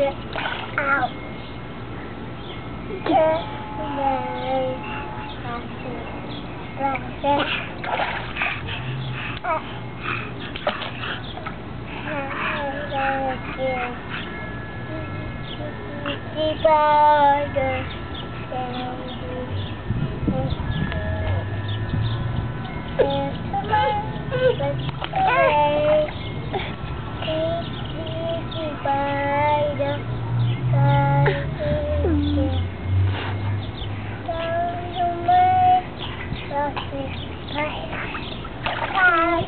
out. Happy. Happy birthday. Bye. Bye.